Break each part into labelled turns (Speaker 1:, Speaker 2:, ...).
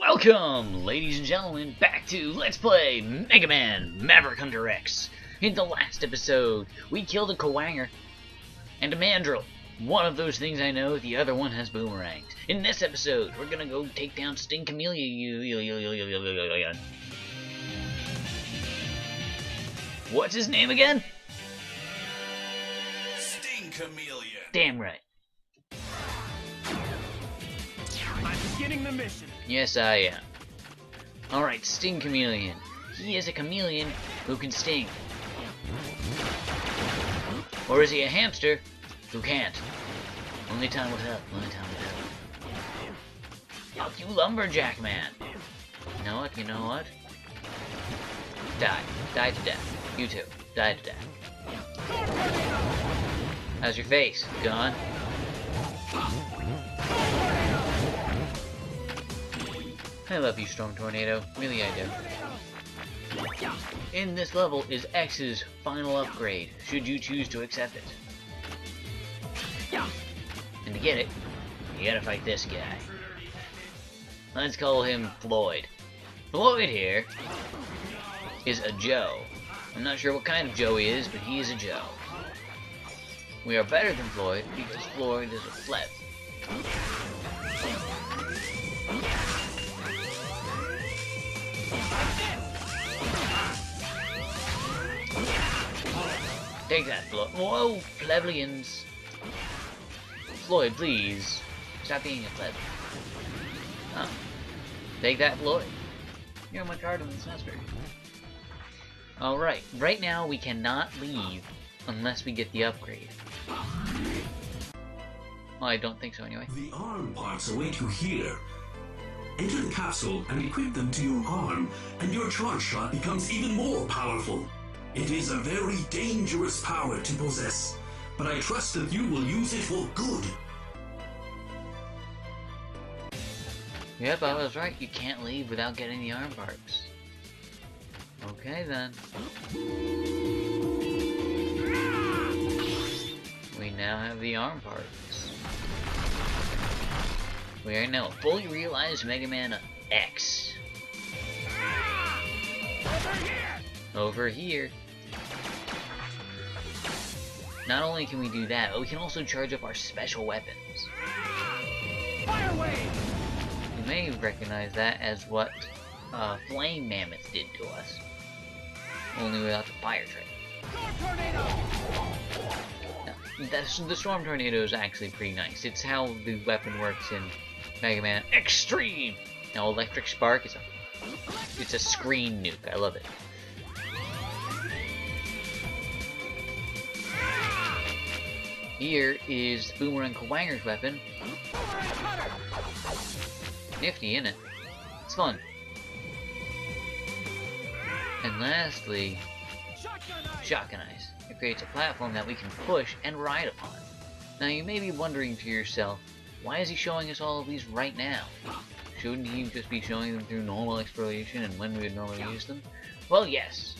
Speaker 1: Welcome, ladies and gentlemen, back to Let's Play Mega Man Maverick Hunter X. In the last episode, we killed a Kuwanger and a Mandrill. One of those things I know, the other one has boomerangs. In this episode, we're gonna go take down Sting Chameleon. What's his name again?
Speaker 2: Sting Chameleon.
Speaker 1: Damn right.
Speaker 3: I'm beginning the mission.
Speaker 1: Yes, I am. Alright, Sting Chameleon. He is a chameleon who can sting. Or is he a hamster who can't? Only time will tell. Only time will tell. Fuck you, lumberjack man. You know what? You know what? Die. Die to death. You too. Die to death. How's your face? Gone? I love you, Storm Tornado. Really, I do. In this level is X's final upgrade, should you choose to accept it. And to get it, you gotta fight this guy. Let's call him Floyd. Floyd here is a Joe. I'm not sure what kind of Joe he is, but he is a Joe. We are better than Floyd because Floyd is a flip. Take that, Floyd. Whoa, plebeians. Floyd, please. Stop being a pleb. Oh. Take that, Floyd. You're my card in the semester. Alright, right now we cannot leave unless we get the upgrade. Well, I don't think so anyway.
Speaker 4: The arm parts await you here. Enter the capsule and equip them to your arm, and your charge shot becomes even more powerful. It is a very dangerous power to possess, but I trust that you will use it for good.
Speaker 1: Yep, I was right. You can't leave without getting the arm parts. Okay then. We now have the arm parts. We are now a fully realized Mega Man X. Over here. Not only can we do that, but we can also charge up our special weapons. You may recognize that as what uh, Flame Mammoth did to us. Only without the fire
Speaker 3: tornado!
Speaker 1: Now, that's, the Storm Tornado is actually pretty nice. It's how the weapon works in Mega Man Extreme! Now, Electric Spark is a, it's a screen nuke. I love it. Here is Boomerang Kuwanger's weapon.
Speaker 3: Nifty!
Speaker 1: Nifty, innit? It's fun. And lastly!
Speaker 3: Shotgun Ice.
Speaker 1: It creates a platform that we can push and ride upon. Now you may be wondering to yourself, why is he showing us all of these right now? Shouldn't he just be showing them through normal exploration and when we would normally use them? Well, yes.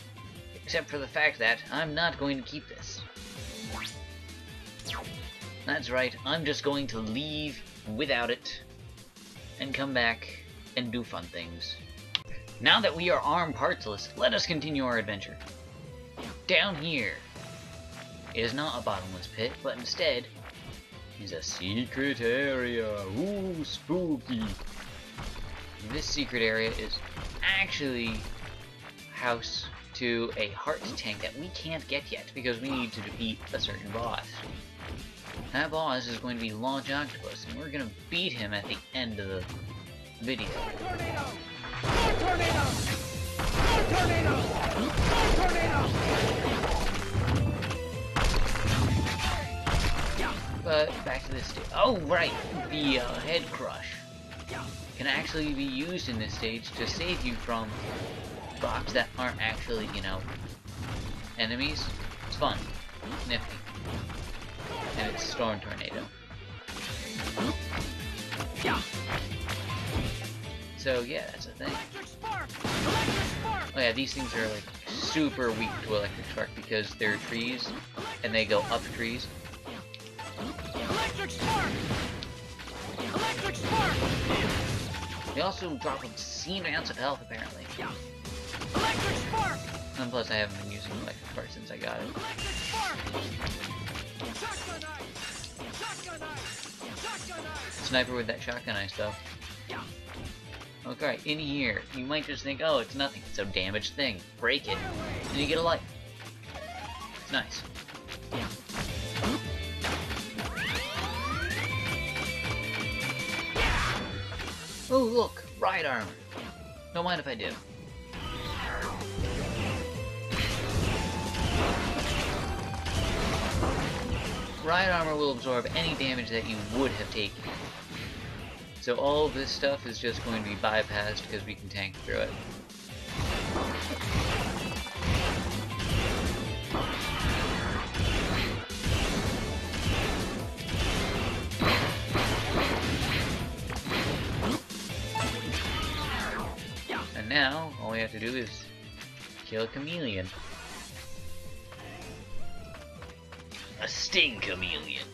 Speaker 1: Except for the fact that I'm not going to keep this. That's right, I'm just going to leave without it and come back and do fun things. Now that we are arm partsless, let us continue our adventure. Down here is not a bottomless pit, but instead is a secret area. Ooh, spooky. This secret area is actually house to a heart tank that we can't get yet because we need to defeat a certain boss. That boss is going to be Launch Octopus, and we're going to beat him at the end of the video.
Speaker 3: Tornado! Tornado!
Speaker 1: Back to this stage. Oh, right! The uh, head crush can actually be used in this stage to save you from bots that aren't actually, you know, enemies. It's fun. Nifty. And it's Storm Tornado. So yeah, that's a thing. Oh yeah, these things are like super weak to electric spark because they're trees and they go up trees.
Speaker 3: Electric spark! Electric spark!
Speaker 1: They also drop obscene amounts of health, apparently. Yeah.
Speaker 3: Electric spark!
Speaker 1: And plus, I haven't been using electric spark since I got it.
Speaker 3: Electric spark! Shotgun ice! Shotgun ice! Shotgun ice!
Speaker 1: Sniper with that shotgun ice, though. Yeah. Okay, in here, you might just think, oh, it's nothing. It's a damaged thing. Break it, and you get a life. It's nice. Oh, look, ride armor. Don't mind if I do. Ride armor will absorb any damage that you would have taken. So all this stuff is just going to be bypassed because we can tank through it. Now, all we have to do is kill a chameleon. A sting chameleon.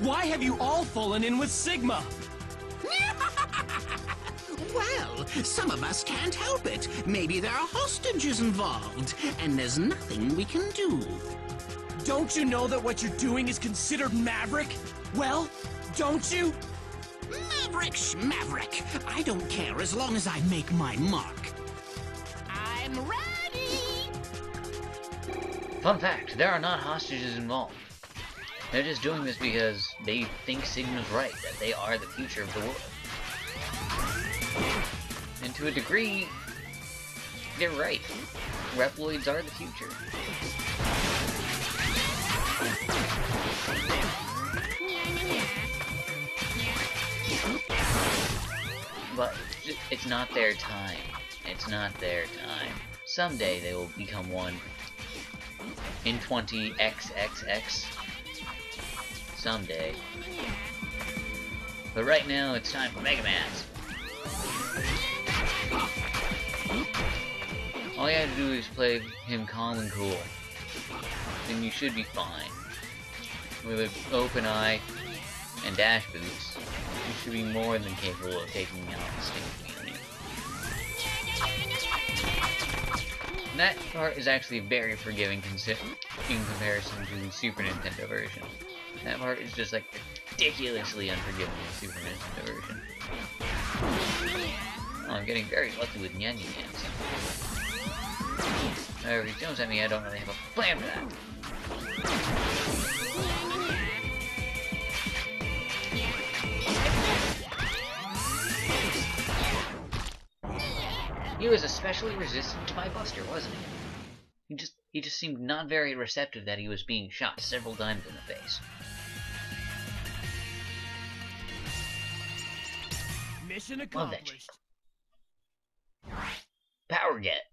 Speaker 2: Why have you all fallen in with Sigma?
Speaker 5: Well, some of us can't help it. Maybe there are hostages involved, and there's nothing we can do.
Speaker 2: Don't you know that what you're doing is considered maverick? Well, don't you?
Speaker 5: Maverick Maverick. I don't care as long as I make my mark. I'm ready!
Speaker 1: Fun fact, there are not hostages involved. They're just doing this because they think Sigma's right, that they are the future of the world. To a degree, they're right. Reploids are the future. But it's not their time. It's not their time. Someday they will become one. In 20XXX. Someday. But right now, it's time for Mega Mans. All you have to do is play him calm and cool. Then you should be fine. With an open eye and dash boots, you should be more than capable of taking out the. And That part is actually very forgiving in comparison to the Super Nintendo version. That part is just like ridiculously unforgiving in the Super Nintendo version. Oh, I'm getting very lucky with Nyan Yans. If he jumps at me, I don't really have a plan for that. He was especially resistant to my buster, wasn't he? He just he just seemed not very receptive that he was being shot several times in the face.
Speaker 2: Mission
Speaker 1: Love that
Speaker 2: accomplished.
Speaker 1: Power get.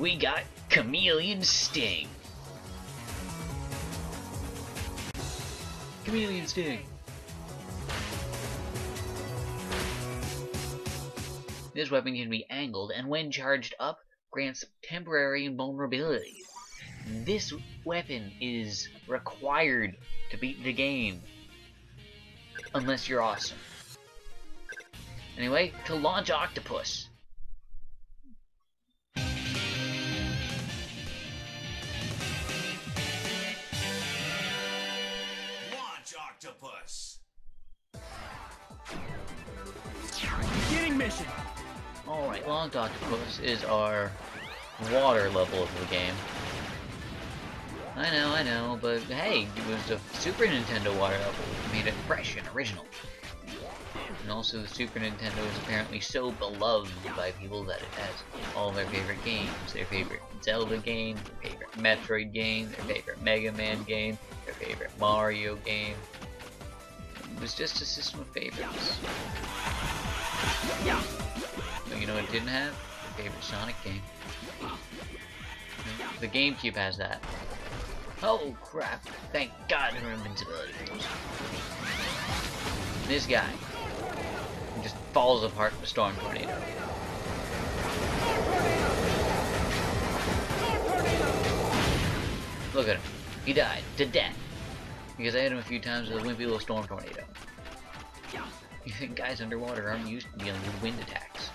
Speaker 1: We got Chameleon Sting. Chameleon Sting. This weapon can be angled and when charged up grants temporary invulnerability. This weapon is required to beat the game. Unless you're awesome. Anyway, to launch Octopus.
Speaker 4: Octopus!
Speaker 2: Beginning mission.
Speaker 1: Alright, Launch Octopus is our water level of the game. I know, I know, but hey, it was a Super Nintendo water level, which made it fresh and original. And also, the Super Nintendo is apparently so beloved by people that it has all their favorite games. Their favorite Zelda game, their favorite Metroid game, their favorite Mega Man game, their favorite Mario game. It was just a system of favorites. But you know what it didn't have? Your favorite Sonic game. The GameCube has that. Oh crap, thank god her invincibility goes. This guy. just falls apart with Storm Tornado. Look at him. He died to death. Because I hit him a few times with a wimpy little Storm Tornado. You think guys underwater aren't used to dealing with wind attacks.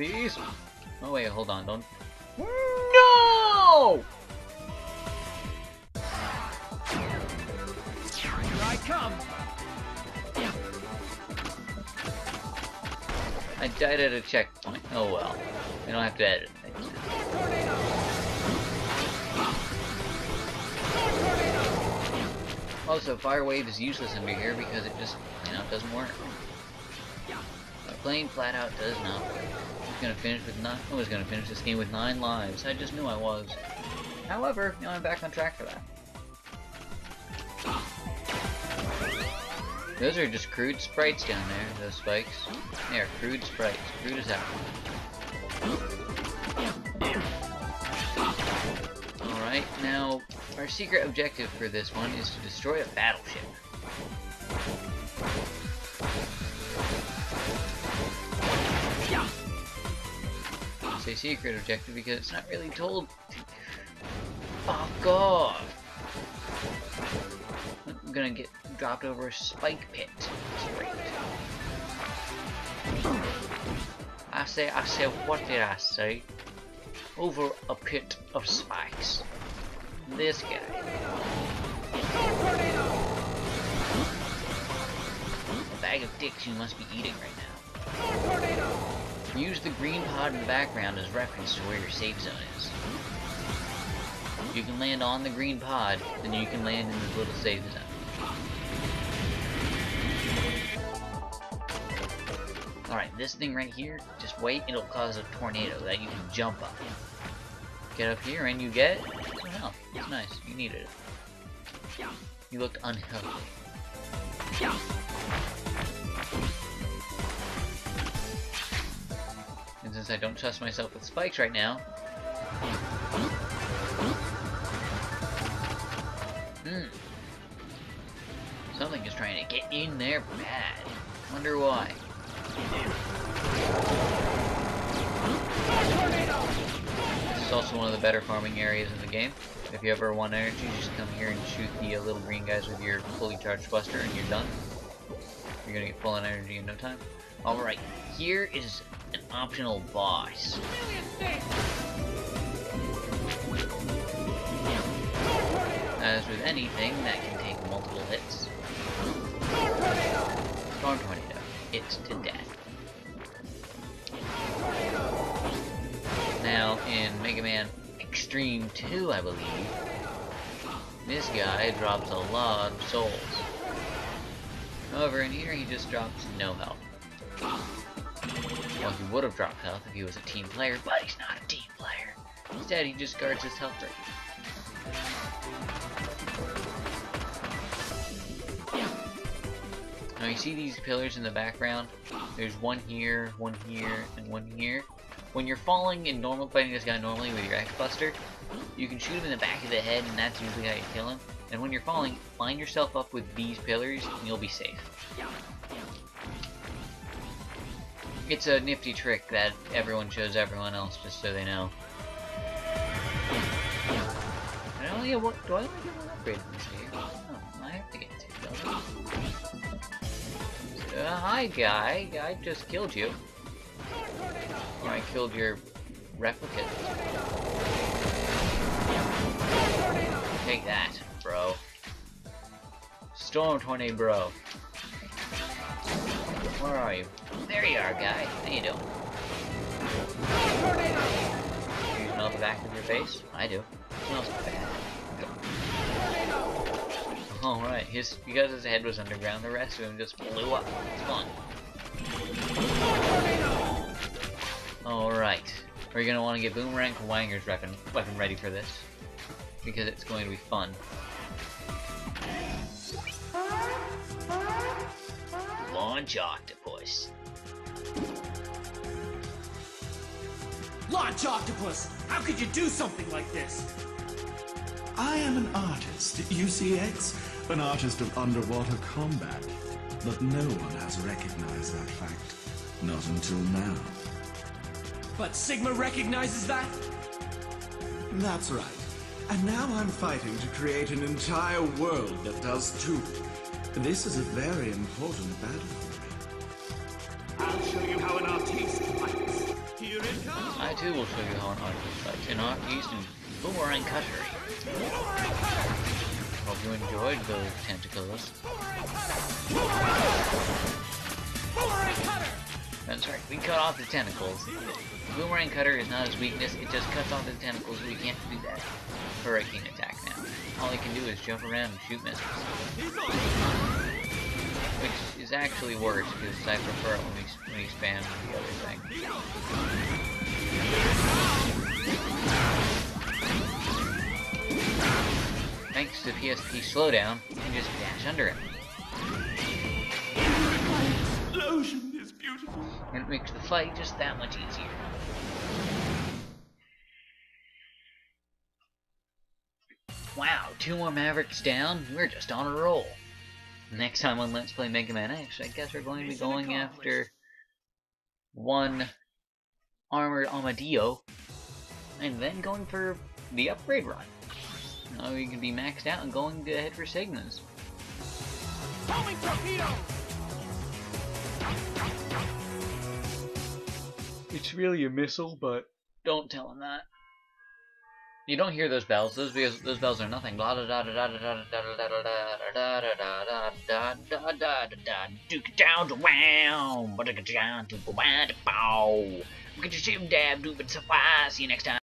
Speaker 1: One. Oh wait, hold on, don't. No!
Speaker 3: Here I come!
Speaker 1: I died at a checkpoint. Oh well. I don't have to edit things. Also, Fire Wave is useless under here because it just, you know, doesn't work. But playing flat out does not. Was gonna finish with nine. I was gonna finish this game with nine lives. I just knew I was. However, now I'm back on track for that. Those are just crude sprites down there. Those spikes. They are crude sprites. Crude as hell. Alright, now our secret objective for this one is to destroy a battleship. I say secret objective because it's not really told. Oh god! I'm gonna get dropped over a spike pit. I say, I say, what did I say? Over a pit of spikes. This guy. A bag of dicks you must be eating right now. Use the green pod in the background as reference to where your safe zone is. You can land on the green pod, then you can land in this little safe zone. Alright, this thing right here, just wait, it'll cause a tornado that you can jump up. Get up here and you get health. It's nice, you needed it. You looked unhealthy. Since I don't trust myself with spikes right now, hmm, something is trying to get in there bad. Wonder why. This is also one of the better farming areas in the game. If you ever want energy, just come here and shoot the uh, little green guys with your fully charged buster and you're done. You're gonna get full on energy in no time. Alright, here is an optional boss. As with anything that can take multiple hits, Storm Tornado, it's to death. Now, in Mega Man Extreme 2, I believe, this guy drops a lot of souls. However, in here, he just drops no health. Well, he would have dropped health if he was a team player, but he's not a team player. Instead, he just guards his health rate. Now you see these pillars in the background? There's one here, one here, and one here. When you're falling in normal fighting this guy normally with your X-Buster, you can shoot him in the back of the head and that's usually how you kill him. And when you're falling, line yourself up with these pillars and you'll be safe. It's a nifty trick that everyone shows everyone else just so they know. I only one, do I only get one upgrade in this game? Oh, I have to get two, I? Uh, hi guy, I just killed you. Or I killed your replicate. Take that, bro. Storm Tornado, bro. Where are you? There you are, guy. How you doing? Do you smell the back of your face? I do. It smells bad. Alright, his because his head was underground, the rest of him just blew up. It's fun. Alright. We're gonna want to get Boomerang Kuwanger's weapon weapon ready for this? because it's going to be fun. Launch Octopus.
Speaker 2: Launch Octopus! How could you do something like this?
Speaker 6: I am an artist, at UCX, an artist of underwater combat. But no one has recognized that fact. Not until now.
Speaker 2: But Sigma recognizes that?
Speaker 6: That's right. And now I'm fighting to create an entire world that does too. This is a very important battle for me.
Speaker 4: I'll show you how an artiste fights. Here it comes.
Speaker 1: I too will show you how an artist fights in art using boomerang cutter. Hope you enjoyed those tentacles.
Speaker 3: Boomerang cutter!
Speaker 1: That's right, we cut off the tentacles. Boomerang cutter is not his weakness, it just cuts off the tentacles, we can't do that. Hurricane attack now. All he can do is jump around and shoot missiles. Which is actually worse, because I prefer it when we, when we spam the other thing. Thanks to PSP slowdown, you can just dash under it.
Speaker 4: Explosion is beautiful.
Speaker 1: And it makes the fight just that much easier. Wow, two more Mavericks down? We're just on a roll. Next time on Let's Play Mega Man X, I guess we're going to be going after one Armored Armadillo, and then going for the upgrade run. Now we can be maxed out and going to head for Sigmas.
Speaker 3: Homing torpedo!
Speaker 1: It's really a missile, but don't tell him that. You don't hear those bells. Those bells, those bells are nothing. Blah da da da da da da da da da da da da da da da da da da Duke down to wow, but down to wow. Get your shim dab, do it so fast. See you next time.